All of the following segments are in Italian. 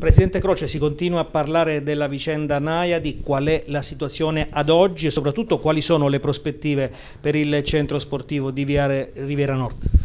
Presidente Croce, si continua a parlare della vicenda Naia, di qual è la situazione ad oggi e soprattutto quali sono le prospettive per il centro sportivo di Viare Riviera Nord?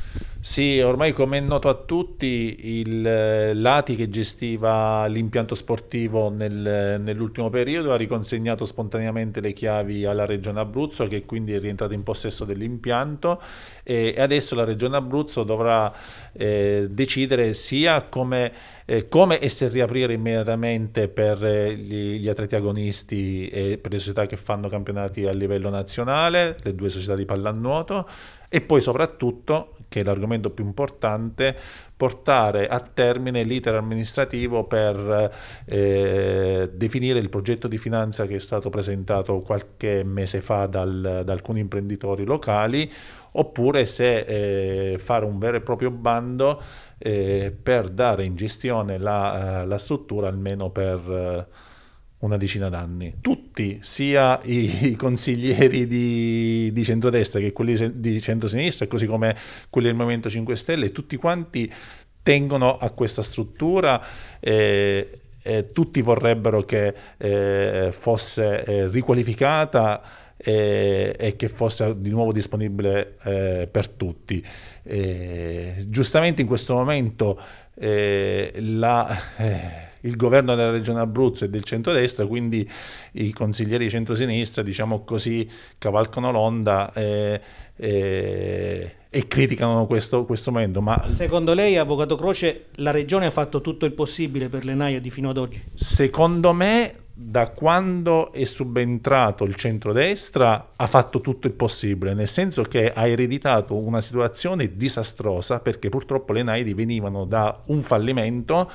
Sì, ormai come è noto a tutti, il eh, Lati che gestiva l'impianto sportivo nel, nell'ultimo periodo ha riconsegnato spontaneamente le chiavi alla Regione Abruzzo che quindi è rientrata in possesso dell'impianto e adesso la Regione Abruzzo dovrà eh, decidere sia come, eh, come, e se riaprire immediatamente per eh, gli, gli atleti agonisti e per le società che fanno campionati a livello nazionale, le due società di pallanuoto e poi soprattutto che è l'argomento più importante, portare a termine l'iter amministrativo per eh, definire il progetto di finanza che è stato presentato qualche mese fa dal, da alcuni imprenditori locali, oppure se eh, fare un vero e proprio bando eh, per dare in gestione la, eh, la struttura almeno per eh, una decina d'anni. Tutti, sia i, consiglieri di, di, centrodestra che quelli di centrosinistra, così come quelli del Movimento 5 Stelle, tutti quanti tengono a questa struttura. Eh, eh, tutti vorrebbero che eh, fosse eh, riqualificata eh, e che fosse di nuovo disponibile eh, per tutti. giustamente in questo momento la il governo della regione Abruzzo e del centrodestra, quindi i consiglieri centrosinistra, diciamo così, cavalcano l'onda e, e, e criticano questo, questo, momento. Ma secondo lei, Avvocato Croce, la regione ha fatto tutto il possibile per le Naia di fino ad oggi? Secondo me da quando è subentrato il centrodestra ha fatto tutto il possibile, nel senso che ha ereditato una situazione disastrosa perché purtroppo le Naidi venivano da un fallimento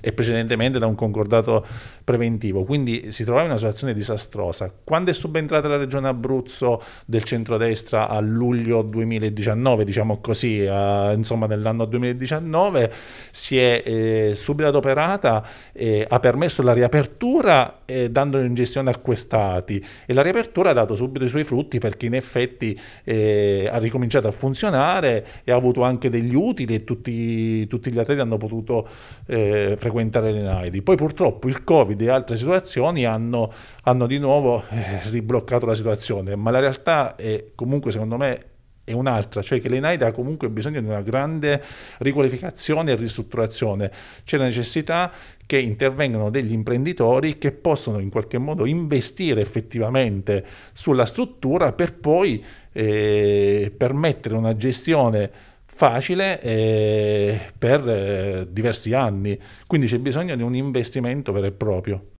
e precedentemente da un concordato preventivo, quindi si trovava in una situazione disastrosa. Quando è subentrata la regione Abruzzo del centrodestra a luglio 2019, diciamo così, a, insomma nell'anno 2019, si è eh, subito adoperata e ha permesso la riapertura eh, dando in gestione acquistati e la riapertura ha dato subito i suoi frutti perché in effetti eh, ha ricominciato a funzionare e ha avuto anche degli utili e tutti, tutti gli atleti hanno potuto eh, frequentare le Naidi. Poi purtroppo il Covid e altre situazioni hanno, hanno di nuovo eh, ribloccato la situazione, ma la realtà è comunque secondo me è un'altra, cioè che l'ENAID ha comunque bisogno di una grande riqualificazione e ristrutturazione. C'è la necessità che intervengano degli imprenditori che possono in qualche modo investire effettivamente sulla struttura per poi eh, permettere una gestione facile eh, per eh, diversi anni, quindi c'è bisogno di un investimento vero e proprio.